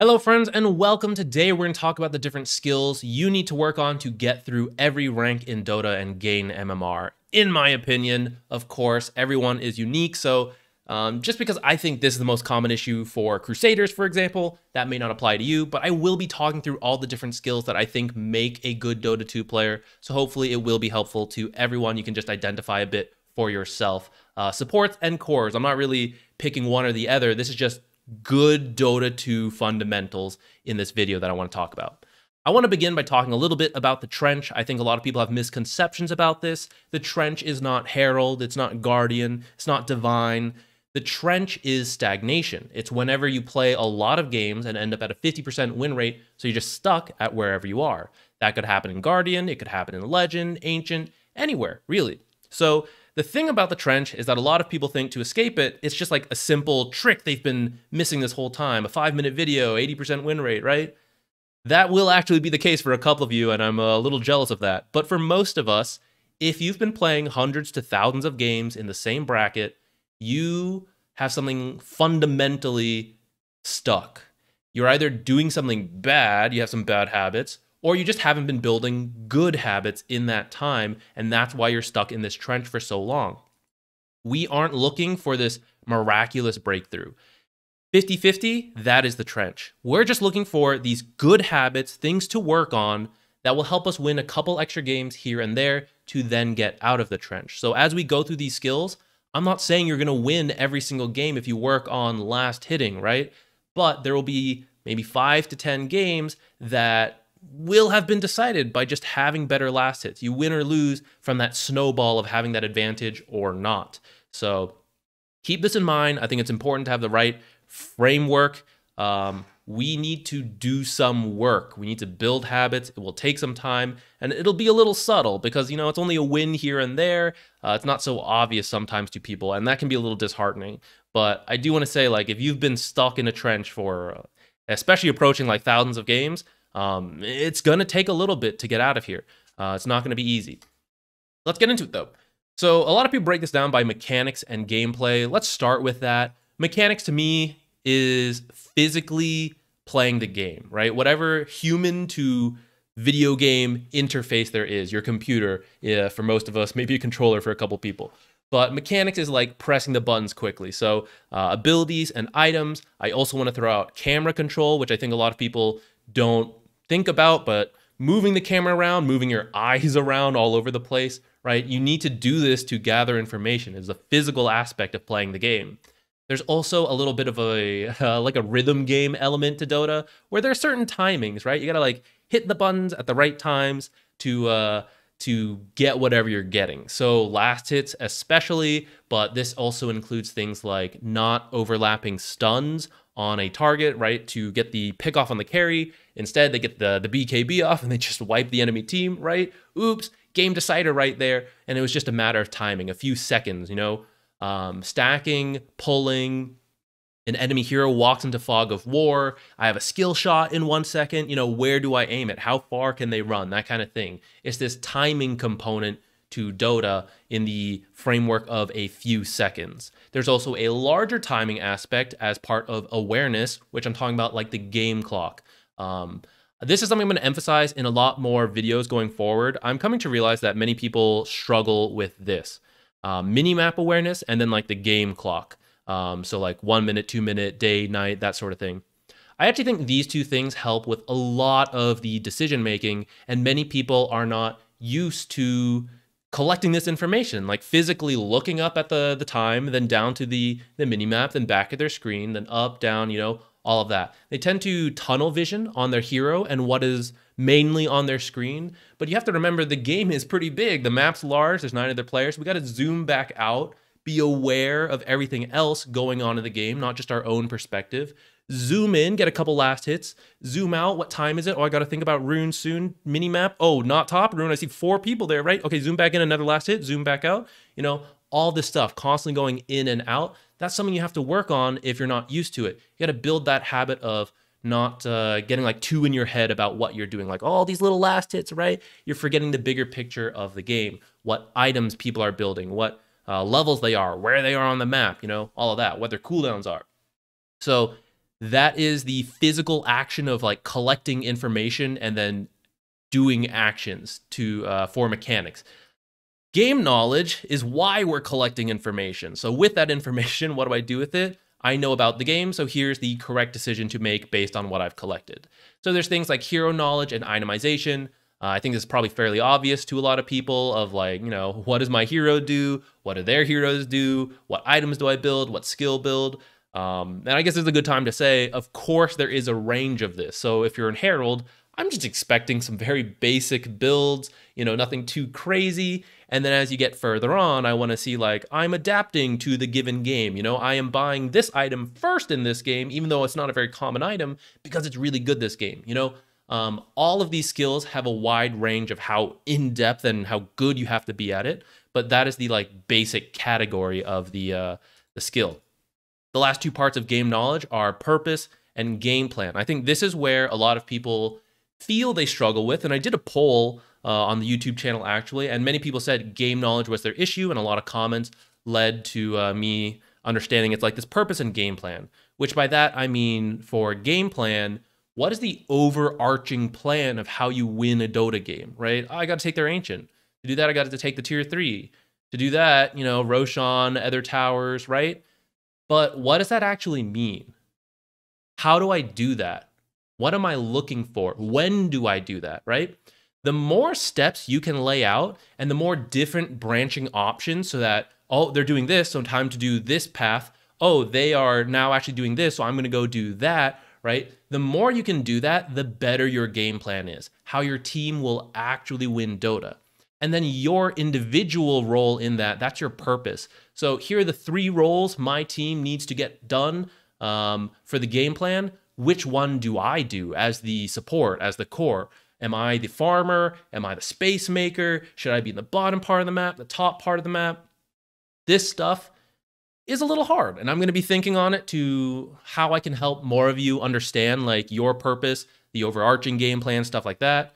Hello friends and welcome. Today we're going to talk about the different skills you need to work on to get through every rank in Dota and gain MMR. In my opinion, of course, everyone is unique, so um, just because I think this is the most common issue for Crusaders, for example, that may not apply to you, but I will be talking through all the different skills that I think make a good Dota 2 player, so hopefully it will be helpful to everyone. You can just identify a bit for yourself. Uh, supports and cores, I'm not really picking one or the other. This is just good Dota 2 fundamentals in this video that I want to talk about. I want to begin by talking a little bit about the trench. I think a lot of people have misconceptions about this. The trench is not Herald, it's not Guardian, it's not Divine. The trench is stagnation. It's whenever you play a lot of games and end up at a 50% win rate, so you're just stuck at wherever you are. That could happen in Guardian, it could happen in Legend, Ancient, anywhere, really. So the thing about the trench is that a lot of people think to escape it, it's just like a simple trick they've been missing this whole time. A five minute video, 80% win rate, right? That will actually be the case for a couple of you, and I'm uh, a little jealous of that. But for most of us, if you've been playing hundreds to thousands of games in the same bracket, you have something fundamentally stuck. You're either doing something bad, you have some bad habits, or you just haven't been building good habits in that time, and that's why you're stuck in this trench for so long. We aren't looking for this miraculous breakthrough. 50 50, that is the trench. We're just looking for these good habits, things to work on that will help us win a couple extra games here and there to then get out of the trench. So, as we go through these skills, I'm not saying you're going to win every single game if you work on last hitting, right? But there will be maybe five to 10 games that will have been decided by just having better last hits. You win or lose from that snowball of having that advantage or not. So keep this in mind. I think it's important to have the right framework. Um, we need to do some work. We need to build habits. It will take some time and it'll be a little subtle because, you know, it's only a win here and there. Uh, it's not so obvious sometimes to people and that can be a little disheartening. But I do want to say, like, if you've been stuck in a trench for, uh, especially approaching like thousands of games, um, it's going to take a little bit to get out of here. Uh, it's not going to be easy. Let's get into it though. So a lot of people break this down by mechanics and gameplay. Let's start with that. Mechanics to me is physically playing the game, right? Whatever human to video game interface there is, your computer, yeah, for most of us, maybe a controller for a couple people. But mechanics is like pressing the buttons quickly. So uh, abilities and items. I also want to throw out camera control, which I think a lot of people don't think about, but moving the camera around, moving your eyes around all over the place, right? You need to do this to gather information. It's a physical aspect of playing the game. There's also a little bit of a uh, like a rhythm game element to Dota where there are certain timings, right? You got to like hit the buttons at the right times to uh to get whatever you're getting. So last hits especially, but this also includes things like not overlapping stuns on a target, right, to get the pick off on the carry. Instead, they get the, the BKB off and they just wipe the enemy team, right? Oops, game decider right there. And it was just a matter of timing, a few seconds, you know, um, stacking, pulling. An enemy hero walks into fog of war. I have a skill shot in one second. You know, where do I aim it? How far can they run? That kind of thing. It's this timing component to Dota in the framework of a few seconds. There's also a larger timing aspect as part of awareness, which I'm talking about like the game clock. Um, this is something I'm going to emphasize in a lot more videos going forward. I'm coming to realize that many people struggle with this uh, mini map awareness and then like the game clock. Um, so like one minute, two minute, day, night, that sort of thing. I actually think these two things help with a lot of the decision making, and many people are not used to collecting this information, like physically looking up at the the time, then down to the the mini map, then back at their screen, then up, down, you know, all of that. They tend to tunnel vision on their hero and what is mainly on their screen. But you have to remember the game is pretty big. The map's large. There's nine other players. We got to zoom back out, be aware of everything else going on in the game, not just our own perspective zoom in, get a couple last hits, zoom out. What time is it? Oh, I got to think about Rune soon. Mini map. Oh, not top Rune. I see four people there, right? Okay, zoom back in, another last hit, zoom back out. You know, all this stuff constantly going in and out. That's something you have to work on if you're not used to it. You got to build that habit of not uh, getting like too in your head about what you're doing, like all oh, these little last hits, right? You're forgetting the bigger picture of the game, what items people are building, what uh, levels they are, where they are on the map, you know, all of that, what their cooldowns are. So that is the physical action of like collecting information and then doing actions to uh, for mechanics. Game knowledge is why we're collecting information. So with that information, what do I do with it? I know about the game, so here's the correct decision to make based on what I've collected. So there's things like hero knowledge and itemization. Uh, I think this is probably fairly obvious to a lot of people of like, you know, what does my hero do? What do their heroes do? What items do I build? What skill build? Um, and I guess it's a good time to say, of course, there is a range of this. So if you're in Herald, I'm just expecting some very basic builds, you know, nothing too crazy. And then as you get further on, I want to see like, I'm adapting to the given game. You know, I am buying this item first in this game, even though it's not a very common item, because it's really good this game. You know, um, all of these skills have a wide range of how in depth and how good you have to be at it. But that is the like basic category of the uh, the skill. The last two parts of game knowledge are purpose and game plan. I think this is where a lot of people feel they struggle with. And I did a poll uh, on the YouTube channel actually, and many people said game knowledge was their issue, and a lot of comments led to uh, me understanding it's like this purpose and game plan. Which by that I mean for game plan, what is the overarching plan of how you win a Dota game, right? I got to take their ancient. To do that, I got to take the tier three. To do that, you know, Roshan, other towers, right? But what does that actually mean? How do I do that? What am I looking for? When do I do that, right? The more steps you can lay out and the more different branching options so that, oh, they're doing this, so time to do this path. Oh, they are now actually doing this, so I'm going to go do that, right? The more you can do that, the better your game plan is, how your team will actually win Dota. And then your individual role in that, that's your purpose. So here are the three roles my team needs to get done um, for the game plan. Which one do I do as the support, as the core? Am I the farmer? Am I the space maker? Should I be in the bottom part of the map, the top part of the map? This stuff is a little hard, and I'm going to be thinking on it to how I can help more of you understand like your purpose, the overarching game plan, stuff like that.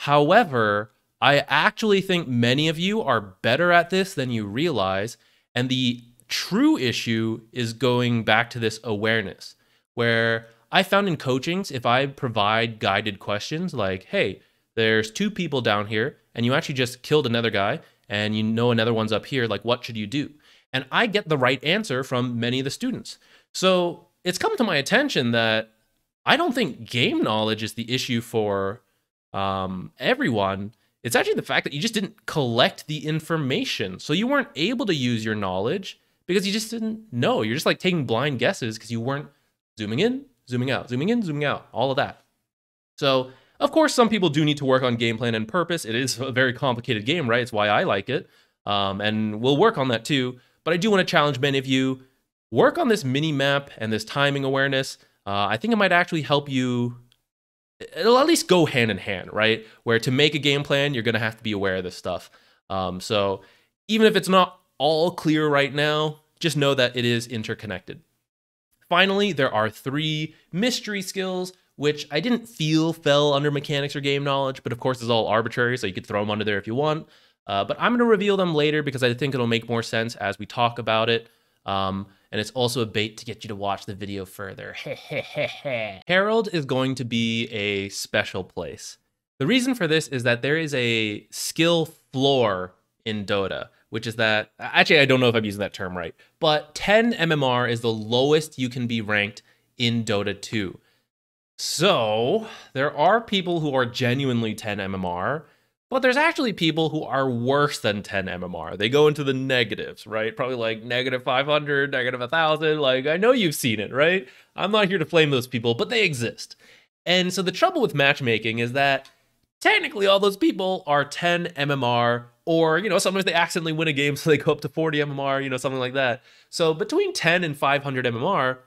However, I actually think many of you are better at this than you realize. And the true issue is going back to this awareness, where I found in coachings, if I provide guided questions like, hey, there's two people down here, and you actually just killed another guy, and you know another one's up here, like, what should you do? And I get the right answer from many of the students. So it's come to my attention that I don't think game knowledge is the issue for um, everyone. It's actually the fact that you just didn't collect the information. So you weren't able to use your knowledge because you just didn't know. You're just like taking blind guesses because you weren't zooming in, zooming out, zooming in, zooming out, all of that. So, of course, some people do need to work on game plan and purpose. It is a very complicated game, right? It's why I like it. Um, and we'll work on that too. But I do want to challenge many of you work on this mini map and this timing awareness. Uh, I think it might actually help you it'll at least go hand in hand, right? Where to make a game plan, you're going to have to be aware of this stuff. Um, so even if it's not all clear right now, just know that it is interconnected. Finally, there are three mystery skills, which I didn't feel fell under mechanics or game knowledge, but of course it's all arbitrary, so you could throw them under there if you want. Uh, but I'm going to reveal them later because I think it'll make more sense as we talk about it. Um, and it's also a bait to get you to watch the video further. Herald is going to be a special place. The reason for this is that there is a skill floor in Dota, which is that actually I don't know if I'm using that term right, but 10 MMR is the lowest you can be ranked in Dota 2. So, there are people who are genuinely 10 MMR but there's actually people who are worse than 10 MMR. They go into the negatives, right? Probably like negative 500, negative 1,000. Like, I know you've seen it, right? I'm not here to flame those people, but they exist. And so the trouble with matchmaking is that technically all those people are 10 MMR, or, you know, sometimes they accidentally win a game, so they go up to 40 MMR, you know, something like that. So between 10 and 500 MMR,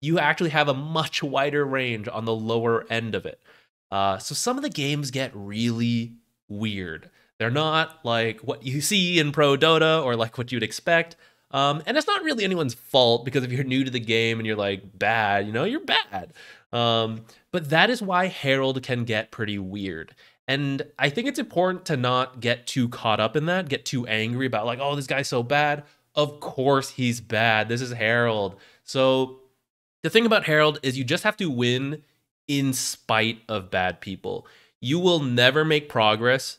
you actually have a much wider range on the lower end of it. Uh, so some of the games get really weird. They're not like what you see in Pro Dota or like what you'd expect. Um, and it's not really anyone's fault because if you're new to the game and you're like bad, you know, you're bad. Um, but that is why Herald can get pretty weird. And I think it's important to not get too caught up in that, get too angry about like, oh, this guy's so bad. Of course he's bad. This is Herald. So The thing about Herald is you just have to win in spite of bad people. You will never make progress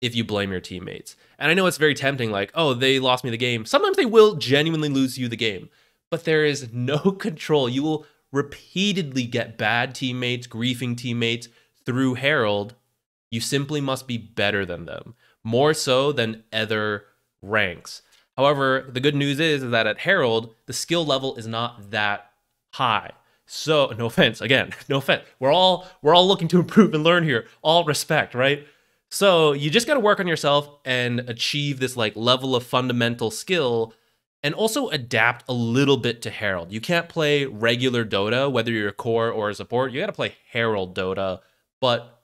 if you blame your teammates. And I know it's very tempting, like, oh, they lost me the game. Sometimes they will genuinely lose you the game, but there is no control. You will repeatedly get bad teammates, griefing teammates through Herald. You simply must be better than them, more so than other ranks. However, the good news is, is that at Herald, the skill level is not that high. So, no offense, again, no offense. We're all we're all looking to improve and learn here. All respect, right? So, you just got to work on yourself and achieve this like level of fundamental skill and also adapt a little bit to Herald. You can't play regular Dota whether you're a core or a support. You got to play Herald Dota, but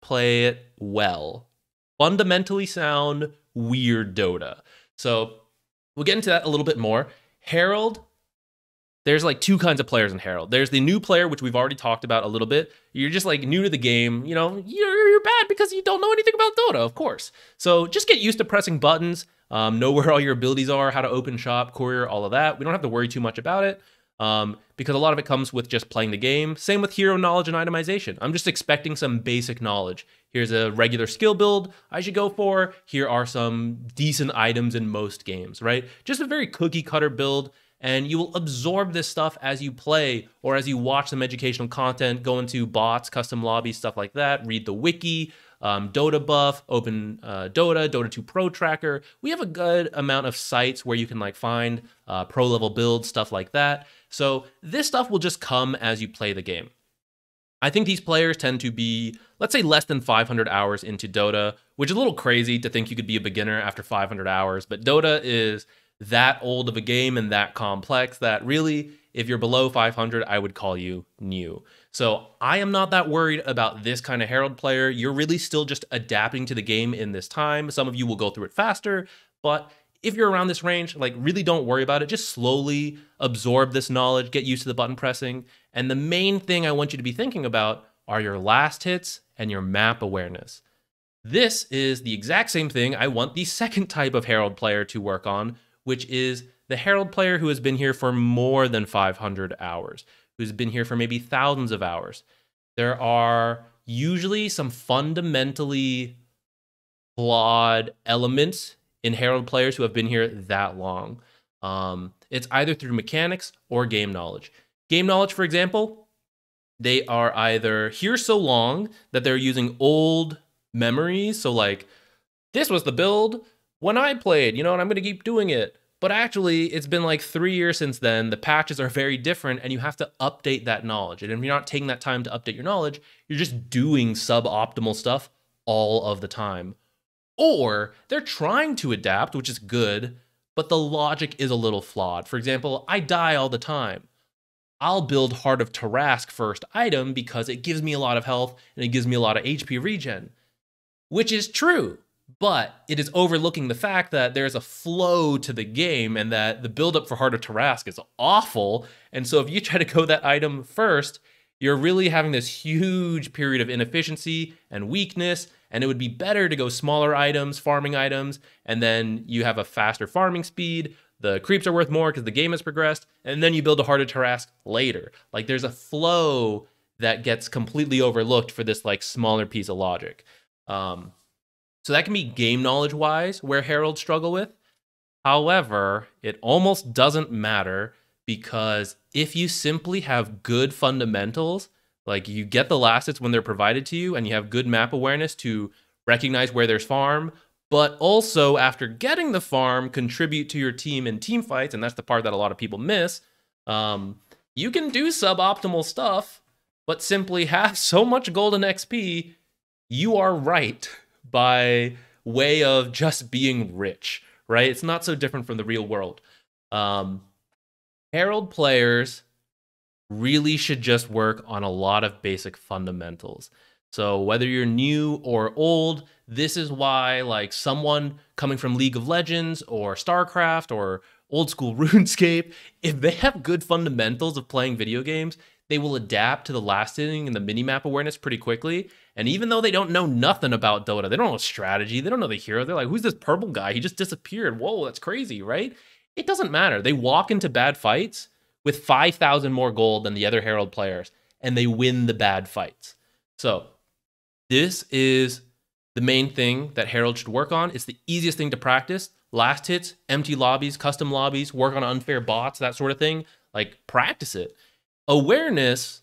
play it well. Fundamentally sound weird Dota. So, we'll get into that a little bit more. Herald there's like two kinds of players in Herald. There's the new player, which we've already talked about a little bit. You're just like new to the game. You know, you're, you're bad because you don't know anything about Dota, of course. So just get used to pressing buttons, um, know where all your abilities are, how to open shop, courier, all of that. We don't have to worry too much about it um, because a lot of it comes with just playing the game. Same with hero knowledge and itemization. I'm just expecting some basic knowledge. Here's a regular skill build I should go for. Here are some decent items in most games, right? Just a very cookie cutter build and you will absorb this stuff as you play or as you watch some educational content, go into bots, custom lobbies, stuff like that, read the wiki, um, Dotabuff, Open uh, Dota, Dota 2 Pro Tracker. We have a good amount of sites where you can like find uh, pro level builds, stuff like that. So this stuff will just come as you play the game. I think these players tend to be, let's say, less than 500 hours into Dota, which is a little crazy to think you could be a beginner after 500 hours. But Dota is that old of a game and that complex that really, if you're below 500, I would call you new. So I am not that worried about this kind of Herald player. You're really still just adapting to the game in this time. Some of you will go through it faster, but if you're around this range, like really don't worry about it. Just slowly absorb this knowledge, get used to the button pressing. And the main thing I want you to be thinking about are your last hits and your map awareness. This is the exact same thing I want the second type of Herald player to work on, which is the Herald player who has been here for more than 500 hours, who's been here for maybe thousands of hours. There are usually some fundamentally flawed elements in Herald players who have been here that long. Um, it's either through mechanics or game knowledge. Game knowledge, for example, they are either here so long that they're using old memories. So, like, this was the build when I played, you know, and I'm going to keep doing it. But actually, it's been like three years since then. The patches are very different, and you have to update that knowledge. And if you're not taking that time to update your knowledge, you're just doing suboptimal stuff all of the time. Or they're trying to adapt, which is good, but the logic is a little flawed. For example, I die all the time. I'll build Heart of Tarrasque first item because it gives me a lot of health and it gives me a lot of HP regen, which is true but it is overlooking the fact that there's a flow to the game and that the buildup for Heart of Tarrasque is awful. And so if you try to go that item first, you're really having this huge period of inefficiency and weakness. And it would be better to go smaller items, farming items, and then you have a faster farming speed. The creeps are worth more because the game has progressed, and then you build a Heart of Tarrasque later. Like there's a flow that gets completely overlooked for this like smaller piece of logic. Um, so that can be game knowledge wise where Heralds struggle with. However, it almost doesn't matter because if you simply have good fundamentals, like you get the last when they're provided to you and you have good map awareness to recognize where there's farm, but also after getting the farm, contribute to your team in team fights, and that's the part that a lot of people miss. Um, you can do suboptimal stuff, but simply have so much golden XP, you are right by way of just being rich, right? It's not so different from the real world. Um, Herald players really should just work on a lot of basic fundamentals. So whether you're new or old, this is why like someone coming from League of Legends or StarCraft or old school RuneScape, if they have good fundamentals of playing video games, they will adapt to the last hitting and the minimap awareness pretty quickly. And even though they don't know nothing about Dota, they don't know strategy, they don't know the hero, they're like, who's this purple guy? He just disappeared. Whoa, that's crazy, right? It doesn't matter. They walk into bad fights with 5,000 more gold than the other Herald players, and they win the bad fights. So, this is the main thing that Herald should work on. It's the easiest thing to practice. Last hits, empty lobbies, custom lobbies, work on unfair bots, that sort of thing. Like, practice it. Awareness,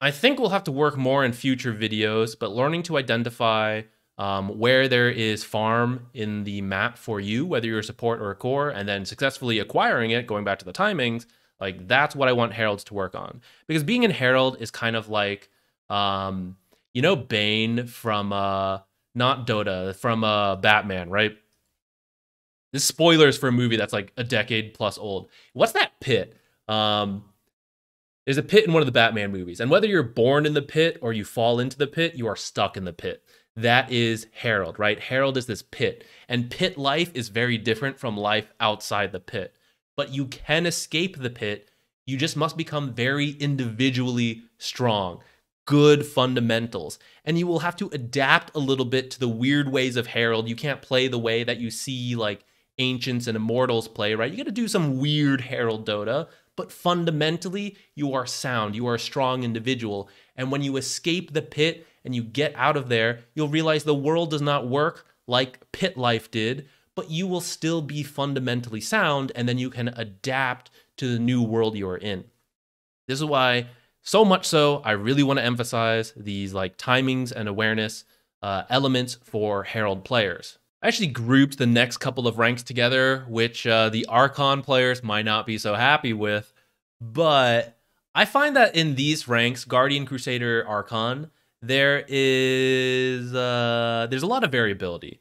I think we'll have to work more in future videos, but learning to identify um, where there is farm in the map for you, whether you're a support or a core, and then successfully acquiring it, going back to the timings, like that's what I want heralds to work on. Because being in herald is kind of like, um, you know, Bane from uh, not Dota, from uh, Batman, right? This spoilers for a movie that's like a decade plus old. What's that pit? Um, there's a pit in one of the Batman movies, and whether you're born in the pit or you fall into the pit, you are stuck in the pit. That is Herald, right? Herald is this pit, and pit life is very different from life outside the pit but you can escape the pit. You just must become very individually strong, good fundamentals, and you will have to adapt a little bit to the weird ways of Herald. You can't play the way that you see like ancients and immortals play, right? You got to do some weird Herald Dota, but fundamentally, you are sound. You are a strong individual. And when you escape the pit and you get out of there, you'll realize the world does not work like pit life did, but you will still be fundamentally sound and then you can adapt to the new world you are in. This is why, so much so, I really want to emphasize these like timings and awareness uh, elements for Herald players. I actually grouped the next couple of ranks together, which uh, the Archon players might not be so happy with, but I find that in these ranks, Guardian, Crusader, Archon, there is uh, there's a lot of variability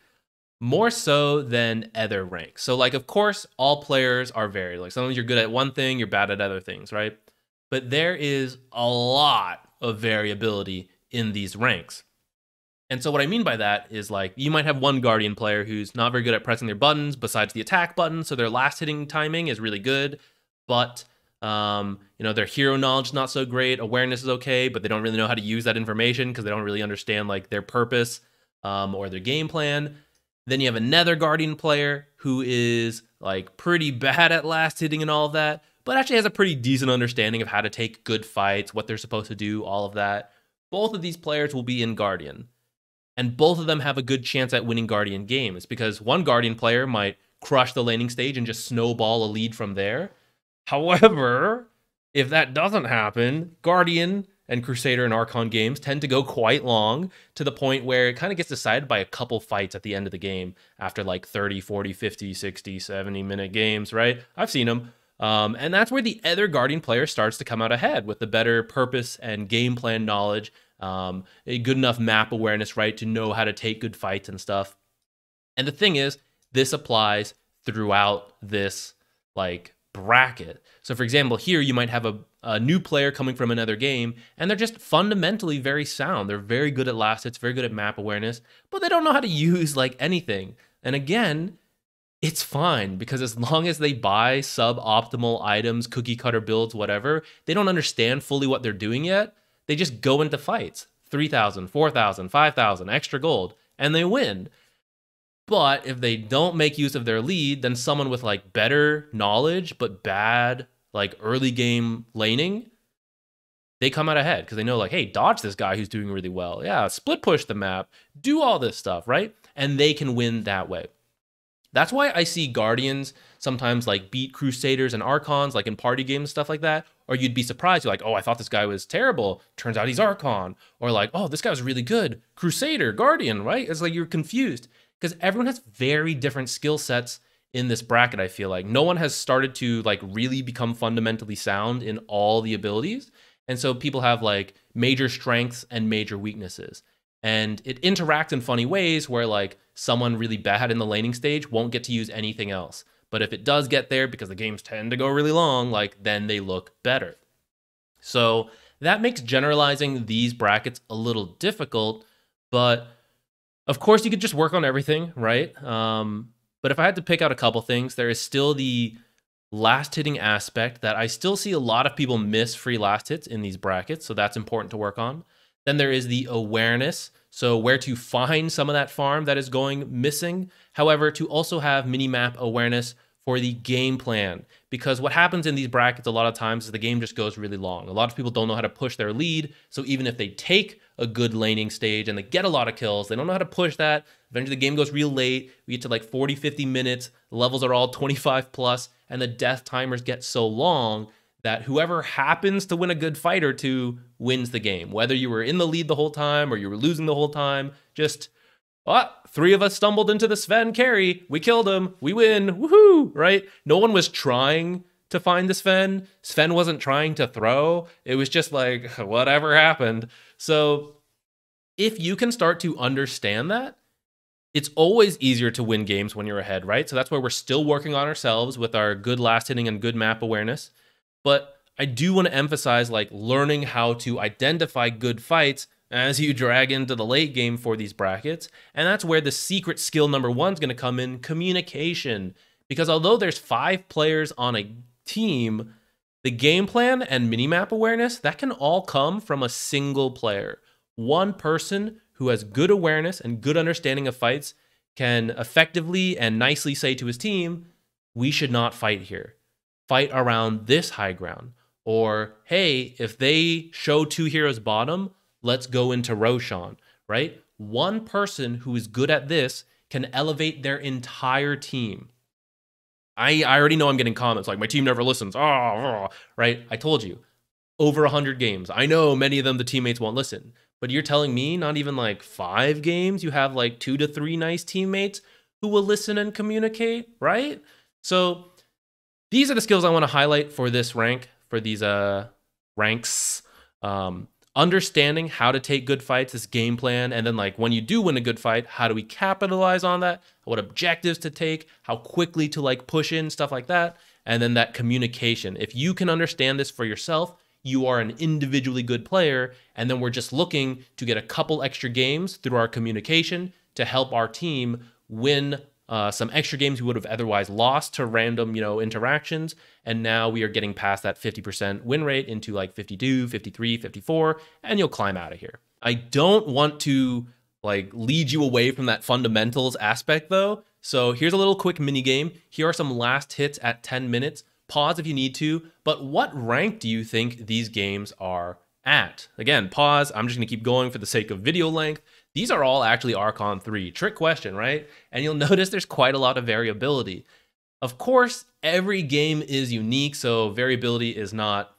more so than other ranks. So like of course all players are varied. Like sometimes you're good at one thing, you're bad at other things, right? But there is a lot of variability in these ranks. And so what I mean by that is like you might have one guardian player who's not very good at pressing their buttons besides the attack button, so their last hitting timing is really good, but um, you know, their hero knowledge is not so great, awareness is okay, but they don't really know how to use that information because they don't really understand like their purpose um, or their game plan. Then you have another Guardian player who is like pretty bad at last hitting and all of that, but actually has a pretty decent understanding of how to take good fights, what they're supposed to do, all of that. Both of these players will be in Guardian. And both of them have a good chance at winning Guardian games because one Guardian player might crush the laning stage and just snowball a lead from there. However, if that doesn't happen, Guardian and Crusader and Archon games tend to go quite long to the point where it kind of gets decided by a couple fights at the end of the game after like 30, 40, 50, 60, 70 minute games, right? I've seen them. Um, and that's where the other Guardian player starts to come out ahead with the better purpose and game plan knowledge, um, a good enough map awareness, right, to know how to take good fights and stuff. And the thing is, this applies throughout this like bracket. So, for example, here you might have a, a, new player coming from another game, and they're just fundamentally very sound. They're very good at last hits, very good at map awareness, but they don't know how to use like anything. And again, it's fine because as long as they buy suboptimal items, cookie cutter builds, whatever, they don't understand fully what they're doing yet. They just go into fights 3,000, 4,000, 5,000, extra gold, and they win. But if they don't make use of their lead, then someone with like better knowledge but bad like early game laning, they come out ahead because they know like, hey, dodge this guy who's doing really well. Yeah, split push the map, do all this stuff, right? And they can win that way. That's why I see Guardians sometimes like beat Crusaders and Archons, like in party games, stuff like that. Or you'd be surprised, you're like, oh, I thought this guy was terrible. Turns out he's Archon. Or like, oh, this guy was really good. Crusader, Guardian, right? It's like you're confused because everyone has very different skill sets in this bracket i feel like no one has started to like really become fundamentally sound in all the abilities and so people have like major strengths and major weaknesses and it interacts in funny ways where like someone really bad in the laning stage won't get to use anything else but if it does get there because the games tend to go really long like then they look better so that makes generalizing these brackets a little difficult but of course you could just work on everything right um, but if I had to pick out a couple things, there is still the last hitting aspect that I still see a lot of people miss free last hits in these brackets. So that's important to work on. Then there is the awareness. So where to find some of that farm that is going missing. However, to also have mini map awareness for the game plan because what happens in these brackets a lot of times is the game just goes really long. A lot of people don't know how to push their lead, so even if they take a good laning stage and they get a lot of kills, they don't know how to push that. Eventually the game goes real late. We get to like 40, 50 minutes. Levels are all 25 plus and the death timers get so long that whoever happens to win a good fight or two wins the game. Whether you were in the lead the whole time or you were losing the whole time, just oh, three of us stumbled into the Sven carry. We killed him. We win. Woohoo! Right? No one was trying to find the Sven. Sven wasn't trying to throw. It was just like whatever happened. So if you can start to understand that, it's always easier to win games when you're ahead, right? So that's why we're still working on ourselves with our good last hitting and good map awareness. But I do want to emphasize like learning how to identify good fights as you drag into the late game for these brackets. And that's where the secret skill number one is going to come in communication. Because although there's five players on a team, the game plan and minimap awareness, that can all come from a single player. One person who has good awareness and good understanding of fights can effectively and nicely say to his team, we should not fight here. Fight around this high ground. Or, hey, if they show two heroes bottom, let's go into Roshan, right? One person who is good at this can elevate their entire team. I, I already know I'm getting comments like my team never listens. Oh, oh, right? I told you. Over 100 games. I know many of them the teammates won't listen. But you're telling me not even like 5 games you have like 2 to 3 nice teammates who will listen and communicate, right? So these are the skills I want to highlight for this rank, for these uh ranks. Um understanding how to take good fights, this game plan, and then like when you do win a good fight, how do we capitalize on that? What objectives to take, how quickly to like push in, stuff like that. And then that communication. If you can understand this for yourself, you are an individually good player. And then we're just looking to get a couple extra games through our communication to help our team win uh, some extra games we would have otherwise lost to random, you know, interactions. And now we are getting past that 50% win rate into like 52, 53, 54, and you'll climb out of here. I don't want to like lead you away from that fundamentals aspect though. So here's a little quick mini game. Here are some last hits at 10 minutes. Pause if you need to, but what rank do you think these games are at? Again, pause. I'm just gonna keep going for the sake of video length. These are all actually Archon 3. Trick question, right? And you'll notice there's quite a lot of variability. Of course, every game is unique, so variability is not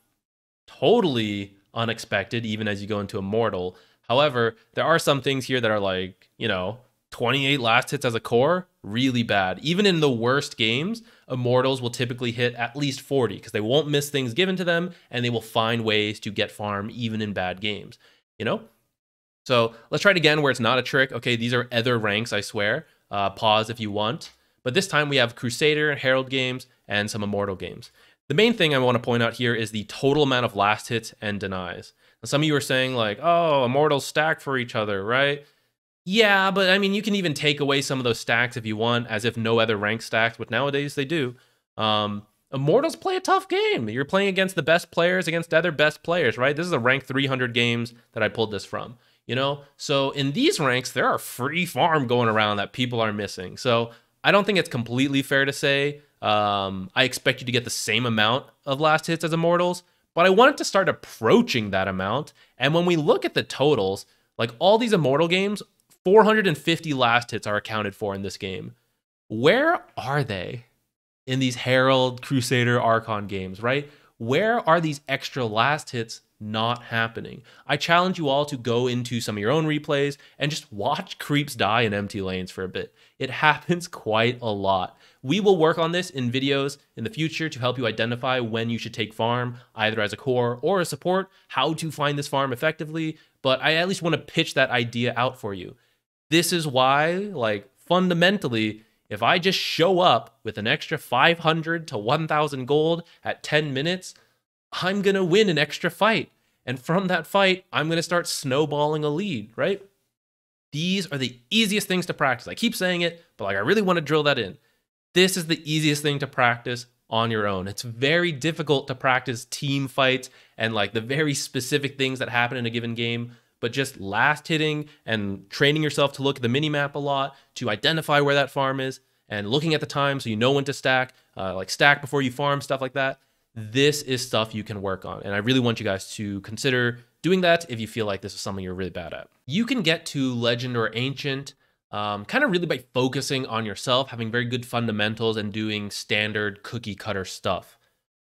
totally unexpected, even as you go into Immortal. However, there are some things here that are like, you know, 28 last hits as a core, really bad. Even in the worst games, Immortals will typically hit at least 40 because they won't miss things given to them and they will find ways to get farm even in bad games, you know? So let's try it again where it's not a trick. Okay, these are other ranks, I swear. Uh, pause if you want. But this time we have Crusader, and Herald games, and some Immortal games. The main thing I want to point out here is the total amount of last hits and denies. Now, some of you are saying like, oh, Immortals stack for each other, right? Yeah, but I mean, you can even take away some of those stacks if you want, as if no other rank stacks, but nowadays they do. Um, Immortals play a tough game. You're playing against the best players, against other best players, right? This is a rank 300 games that I pulled this from you know? So in these ranks, there are free farm going around that people are missing. So I don't think it's completely fair to say um, I expect you to get the same amount of last hits as Immortals, but I wanted to start approaching that amount. And when we look at the totals, like all these Immortal games, 450 last hits are accounted for in this game. Where are they in these Herald, Crusader, Archon games, right? Where are these extra last hits not happening. I challenge you all to go into some of your own replays and just watch creeps die in empty lanes for a bit. It happens quite a lot. We will work on this in videos in the future to help you identify when you should take farm, either as a core or a support, how to find this farm effectively, but I at least want to pitch that idea out for you. This is why, like, fundamentally, if I just show up with an extra 500 to 1000 gold at 10 minutes, I'm going to win an extra fight. And from that fight, I'm going to start snowballing a lead, right? These are the easiest things to practice. I keep saying it, but like I really want to drill that in. This is the easiest thing to practice on your own. It's very difficult to practice team fights and like the very specific things that happen in a given game, but just last hitting and training yourself to look at the mini map a lot, to identify where that farm is, and looking at the time so you know when to stack, uh, like stack before you farm, stuff like that. This is stuff you can work on. And I really want you guys to consider doing that if you feel like this is something you're really bad at. You can get to legend or ancient um, kind of really by focusing on yourself, having very good fundamentals, and doing standard cookie cutter stuff.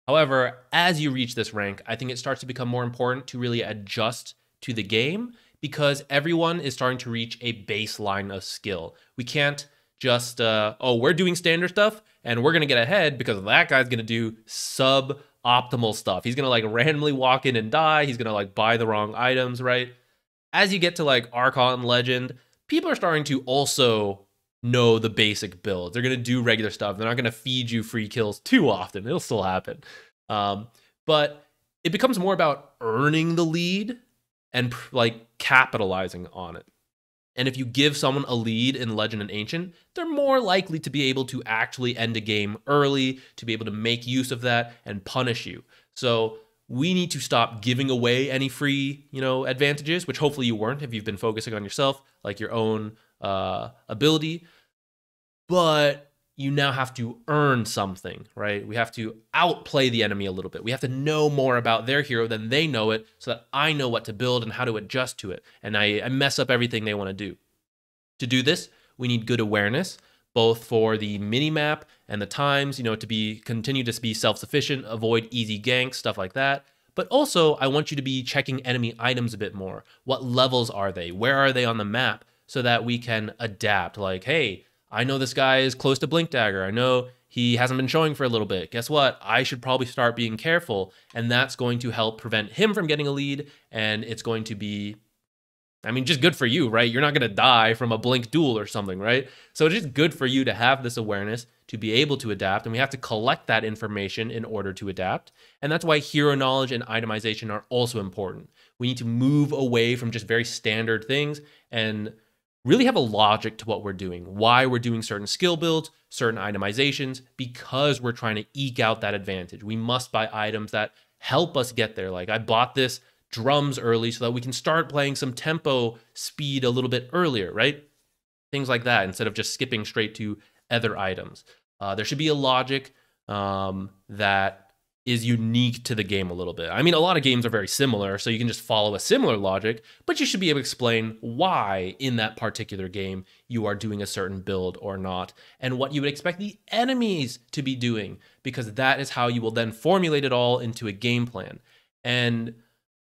However, as you reach this rank, I think it starts to become more important to really adjust to the game because everyone is starting to reach a baseline of skill. We can't just, uh, oh, we're doing standard stuff and we're going to get ahead because that guy's going to do sub optimal stuff. He's going to like randomly walk in and die. He's going to like buy the wrong items, right? As you get to like Archon Legend, people are starting to also know the basic build. They're going to do regular stuff. They're not going to feed you free kills too often. It'll still happen. Um, but it becomes more about earning the lead and like capitalizing on it. And if you give someone a lead in Legend and Ancient, they're more likely to be able to actually end a game early, to be able to make use of that and punish you. So we need to stop giving away any free, you know, advantages, which hopefully you weren't if you've been focusing on yourself, like your own uh, ability. But you now have to earn something, right? We have to outplay the enemy a little bit. We have to know more about their hero than they know it so that I know what to build and how to adjust to it. And I, I mess up everything they want to do. To do this, we need good awareness both for the mini map and the times, you know, to be continue to be self-sufficient, avoid easy ganks, stuff like that. But also, I want you to be checking enemy items a bit more. What levels are they? Where are they on the map? So that we can adapt. Like, hey, I know this guy is close to Blink Dagger. I know he hasn't been showing for a little bit. Guess what? I should probably start being careful. And that's going to help prevent him from getting a lead. And it's going to be I mean, just good for you, right? You're not going to die from a blink duel or something, right? So it's just good for you to have this awareness to be able to adapt. And we have to collect that information in order to adapt. And that's why hero knowledge and itemization are also important. We need to move away from just very standard things and really have a logic to what we're doing, why we're doing certain skill builds, certain itemizations, because we're trying to eke out that advantage. We must buy items that help us get there. Like I bought this drums early so that we can start playing some tempo speed a little bit earlier, right? Things like that instead of just skipping straight to other items. Uh, there should be a logic um, that is unique to the game a little bit. I mean, a lot of games are very similar, so you can just follow a similar logic, but you should be able to explain why in that particular game you are doing a certain build or not, and what you would expect the enemies to be doing, because that is how you will then formulate it all into a game plan. And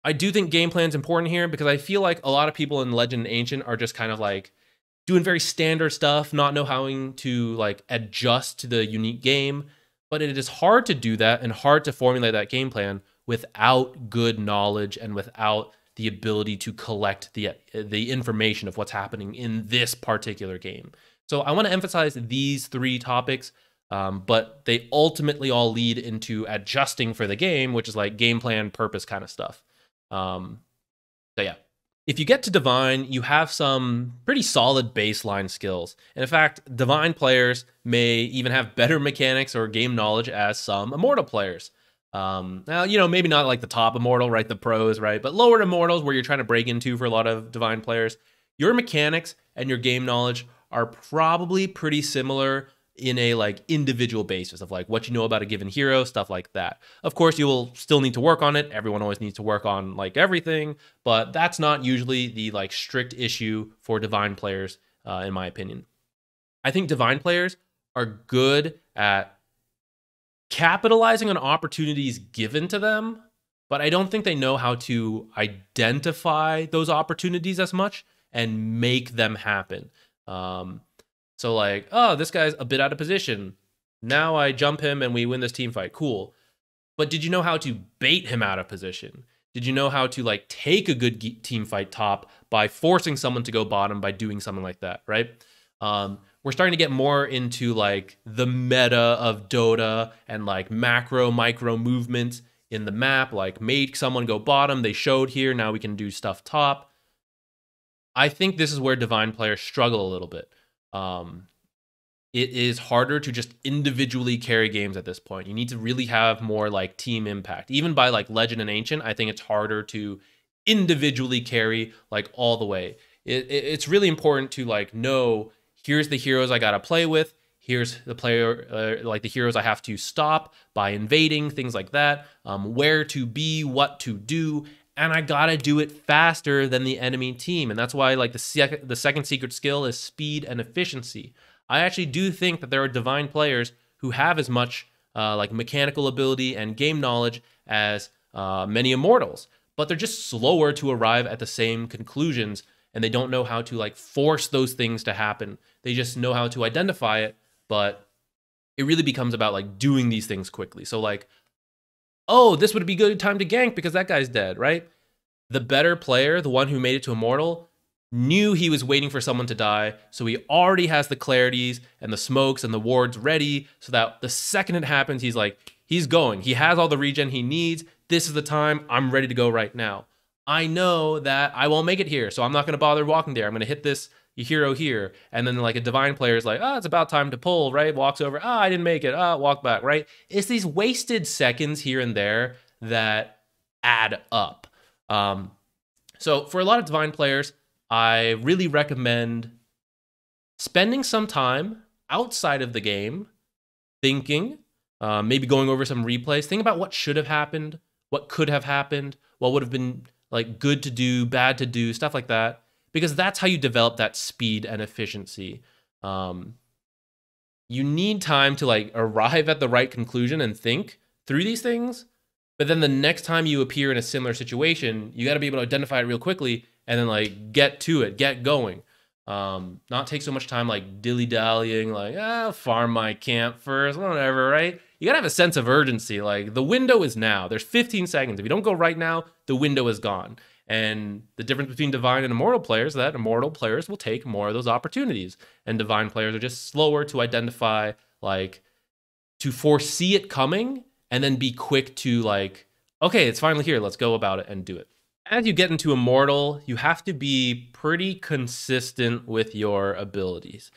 I do think game plan is important here because I feel like a lot of people in Legend and Ancient are just kind of like doing very standard stuff, not knowing how to like adjust to the unique game. But it is hard to do that and hard to formulate that game plan without good knowledge and without the ability to collect the the information of what's happening in this particular game. So I want to emphasize these three topics, um, but they ultimately all lead into adjusting for the game, which is like game plan, purpose kind of stuff. Um, so yeah. If you get to Divine, you have some pretty solid baseline skills. And in fact, Divine players may even have better mechanics or game knowledge as some Immortal players. Um, now, you know, maybe not like the top Immortal, right? The pros, right? But lower Immortals, where you're trying to break into for a lot of Divine players, your mechanics and your game knowledge are probably pretty similar in a like individual basis of like what you know about a given hero, stuff like that. Of course, you will still need to work on it. Everyone always needs to work on like everything, but that's not usually the like strict issue for divine players, uh, in my opinion. I think divine players are good at capitalizing on opportunities given to them, but I don't think they know how to identify those opportunities as much and make them happen. Um, so like, oh, this guy's a bit out of position. Now I jump him and we win this team fight. Cool. But did you know how to bait him out of position? Did you know how to like take a good team fight top by forcing someone to go bottom by doing something like that, right? Um, we're starting to get more into like the meta of Dota and like macro micro movements in the map, like made someone go bottom. They showed here. Now we can do stuff top. I think this is where divine players struggle a little bit um, it is harder to just individually carry games at this point. You need to really have more like team impact. Even by like Legend and Ancient, I think it's harder to individually carry like all the way. It, it, it's really important to like know here's the heroes I got to play with. here's the player, uh, like the heroes I have to stop by invading, things like that, um, where to be, what to do, and I gotta do it faster than the enemy team. And that's why like the second the second secret skill is speed and efficiency. I actually do think that there are divine players who have as much uh, like mechanical ability and game knowledge as uh, many immortals, but they're just slower to arrive at the same conclusions, and they don't know how to like force those things to happen. They just know how to identify it, but it really becomes about like doing these things quickly. So like oh, this would be a good time to gank because that guy's dead, right? The better player, the one who made it to immortal, knew he was waiting for someone to die, so he already has the clarities and the smokes and the wards ready so that the second it happens, he's like, he's going. He has all the regen he needs. This is the time. I'm ready to go right now. I know that I won't make it here, so I'm not going to bother walking there. I'm going to hit this hero here. And then like a divine player is like, oh, it's about time to pull, right? Walks over, ah, oh, I didn't make it, ah, oh, walk back, right? It's these wasted seconds here and there that add up. Um, so for a lot of divine players, I really recommend spending some time outside of the game thinking, uh, maybe going over some replays, think about what should have happened, what could have happened, what would have been like good to do, bad to do, stuff like that because that's how you develop that speed and efficiency. Um, you need time to like arrive at the right conclusion and think through these things. But then the next time you appear in a similar situation, you got to be able to identify it real quickly and then like get to it, get going. Um, not take so much time like dilly dallying, like ah, farm my camp first, whatever, right? You gotta have a sense of urgency. Like the window is now. There's 15 seconds. If you don't go right now, the window is gone. And the difference between divine and immortal players that immortal players will take more of those opportunities, and divine players are just slower to identify, like to foresee it coming, and then be quick to like, okay, it's finally here. Let's go about it and do it. As you get into immortal, you have to be pretty consistent with your abilities.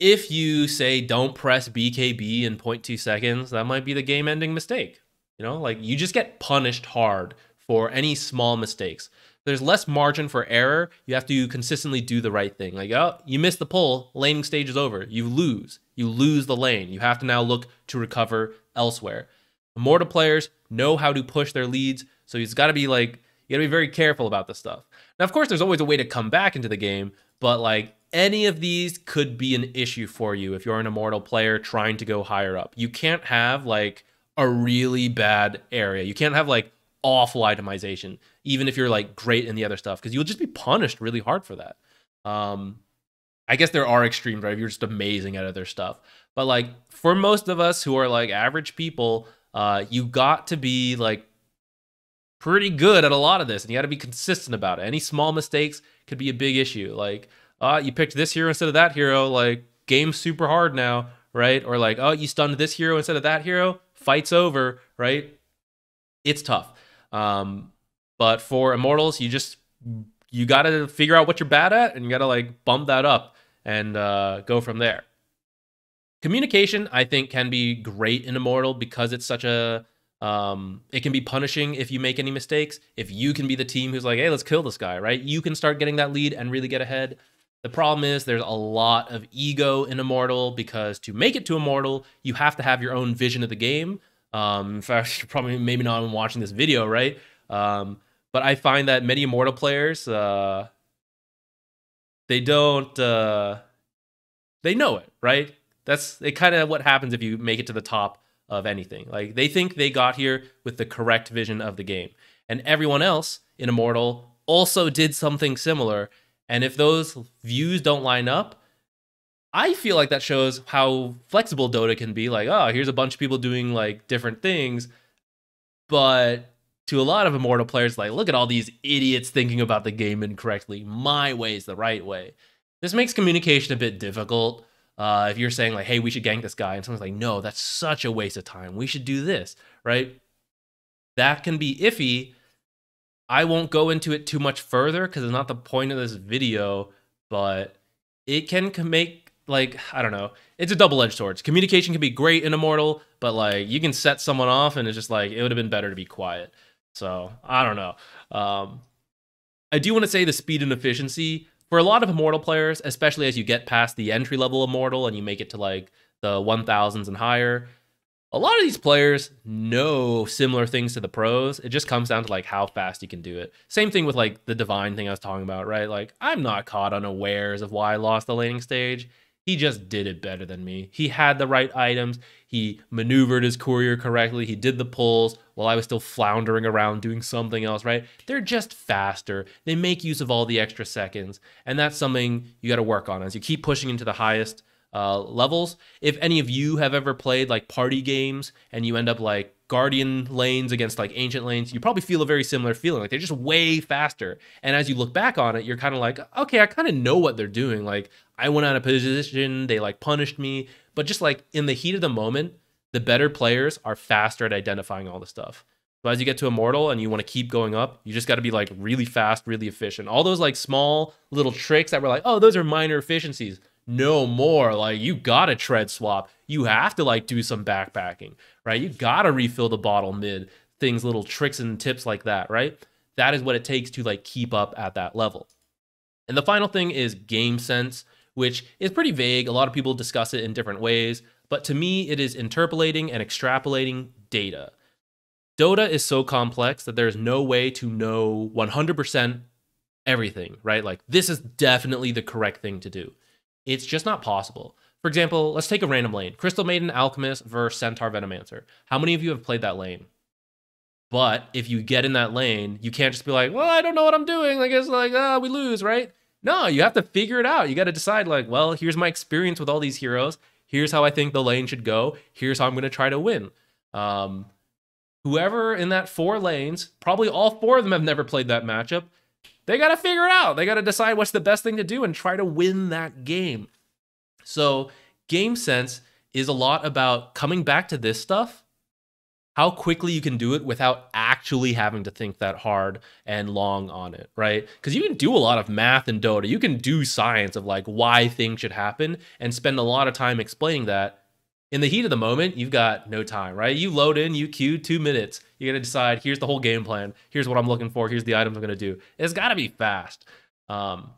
If you say don't press BKB in 0.2 seconds, that might be the game ending mistake. You know, like you just get punished hard for any small mistakes. There's less margin for error. You have to consistently do the right thing. Like, oh, you missed the pull, laning stage is over. You lose. You lose the lane. You have to now look to recover elsewhere. Immortal players know how to push their leads, so you've got to be like, you got to be very careful about this stuff. Now, of course, there's always a way to come back into the game, but like any of these could be an issue for you if you're an immortal player trying to go higher up. You can't have like a really bad area. You can't have like awful itemization, even if you're like great in the other stuff, because you'll just be punished really hard for that. Um, I guess there are extremes, right? If you're just amazing at other stuff. But like for most of us who are like average people, uh, you got to be like pretty good at a lot of this, and you got to be consistent about it. Any small mistakes could be a big issue. Like, uh, you picked this hero instead of that hero. Like, game's super hard now, right? Or like, oh, you stunned this hero instead of that hero. Fight's over, right? It's tough. Um, but for immortals, you just you got to figure out what you're bad at, and you got to like bump that up and uh, go from there. Communication, I think, can be great in immortal because it's such a um, it can be punishing if you make any mistakes. If you can be the team who's like, hey, let's kill this guy, right? You can start getting that lead and really get ahead. The problem is there's a lot of ego in Immortal because to make it to Immortal, you have to have your own vision of the game. Um, in fact, probably maybe not even watching this video, right? Um, but I find that many Immortal players, uh, they don't, uh, they know it, right? That's kind of what happens if you make it to the top of anything. Like they think they got here with the correct vision of the game. And everyone else in Immortal also did something similar. And if those views don't line up, I feel like that shows how flexible Dota can be. Like, oh, here's a bunch of people doing like different things. But to a lot of Immortal players, like, look at all these idiots thinking about the game incorrectly. My way is the right way. This makes communication a bit difficult. Uh, if you're saying like, hey, we should gank this guy, and someone's like, no, that's such a waste of time. We should do this, right? That can be iffy. I won't go into it too much further because it's not the point of this video, but it can make like I don't know. It's a double-edged sword. Communication can be great in Immortal, but like you can set someone off, and it's just like it would have been better to be quiet. So I don't know. Um, I do want to say the speed and efficiency. for a lot of Immortal players, especially as you get past the entry level Immortal and you make it to like the 1000s and higher, a lot of these players know similar things to the pros. It just comes down to like how fast you can do it. Same thing with like the divine thing I was talking about, right? Like I'm not caught unawares of why I lost the laning stage. He just did it better than me. He had the right items. He maneuvered his courier correctly. He did the pulls while I was still floundering around doing something else, right? They're just faster. They make use of all the extra seconds. And that's something you got to work on as you keep pushing into the highest uh, levels. If any of you have ever played like party games and you end up like guardian lanes against like ancient lanes, you probably feel a very similar feeling. Like they're just way faster. And as you look back on it, you're kind of like, okay, I kind of know what they're doing. Like I went out of position, they like punished me. But just like in the heat of the moment, the better players are faster at identifying all the stuff. So as you get to immortal and you want to keep going up, you just got to be like really fast, really efficient. All those like small little tricks that were like, oh, those are minor efficiencies no more. Like you gotta tread swap. You have to like do some backpacking, right? You gotta refill the bottle mid. Things, little tricks and tips like that, right? That is what it takes to like keep up at that level. And the final thing is game sense, which is pretty vague. A lot of people discuss it in different ways, but to me, it is interpolating and extrapolating data. Dota is so complex that there's no way to know 100% everything, right? Like, this is definitely the correct thing to do. It's just not possible. For example, let's take a random lane. Crystal Maiden Alchemist versus Centaur Venomancer. How many of you have played that lane? But if you get in that lane, you can't just be like, well, I don't know what I'm doing. Like it's like, ah, we lose, right? No, you have to figure it out. You got to decide like, well, here's my experience with all these heroes. Here's how I think the lane should go. Here's how I'm going to try to win. Um, whoever in that four lanes, probably all four of them have never played that matchup they got to figure it out. They got to decide what's the best thing to do and try to win that game. So, game sense is a lot about coming back to this stuff, how quickly you can do it without actually having to think that hard and long on it, right? Because you can do a lot of math in Dota. You can do science of like why things should happen and spend a lot of time explaining that in the heat of the moment, you've got no time, right? You load in, you queue two minutes. You got to decide, here's the whole game plan. Here's what I'm looking for. Here's the items I'm to do. It's got to be fast. Um,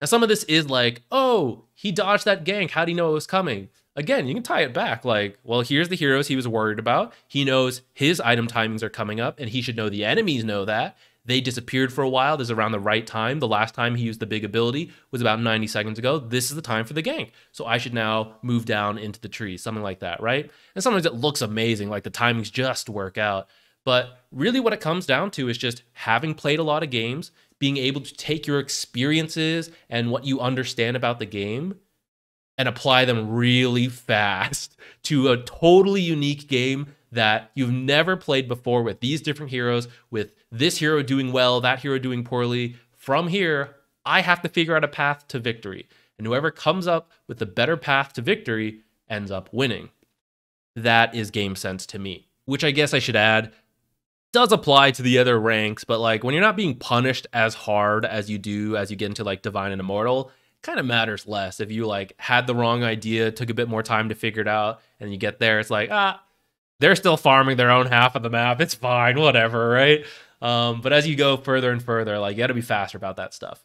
now, some of this is like, oh, he dodged that gank. How do you know it was coming? Again, you can tie it back like, well, here's the heroes he was worried about. He knows his item timings are coming up, and he should know the enemies know that. They disappeared for a while. This is around the right time. The last time he used the big ability was about 90 seconds ago. This is the time for the gank. So I should now move down into the tree, something like that, right? And sometimes it looks amazing, like the timings just work out. But really, what it comes down to is just having played a lot of games, being able to take your experiences and what you understand about the game and apply them really fast to a totally unique game that you've never played before with these different heroes, with this hero doing well, that hero doing poorly. From here, I have to figure out a path to victory. And whoever comes up with the better path to victory ends up winning. That is game sense to me, which I guess I should add does apply to the other ranks, but like when you're not being punished as hard as you do as you get into like Divine and Immortal, kind of matters less. If you like had the wrong idea, took a bit more time to figure it out, and you get there, it's like, ah, they're still farming their own half of the map. It's fine, whatever, right? Um, but as you go further and further, like you got to be faster about that stuff.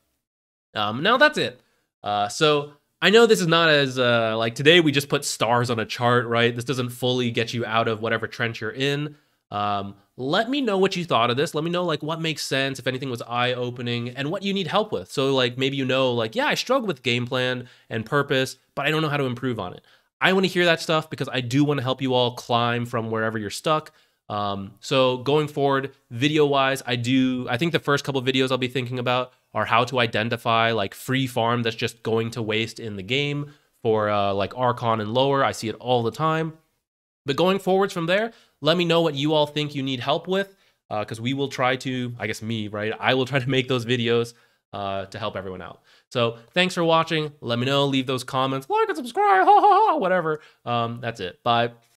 Um, now that's it. Uh, so I know this is not as uh, like today we just put stars on a chart, right? This doesn't fully get you out of whatever trench you're in. Um, let me know what you thought of this. Let me know like what makes sense, if anything was eye opening, and what you need help with. So like maybe you know like yeah, I struggle with game plan and purpose, but I don't know how to improve on it. I want to hear that stuff because I do want to help you all climb from wherever you're stuck. Um, so going forward, video wise, I do, I think the first couple videos I'll be thinking about are how to identify like free farm that's just going to waste in the game for uh, like Archon and lower. I see it all the time. But going forwards from there, let me know what you all think you need help with because uh, we will try to, I guess me, right? I will try to make those videos uh, to help everyone out. So thanks for watching. Let me know. Leave those comments. Like and subscribe. Ha ha ha. Whatever. Um, that's it. Bye.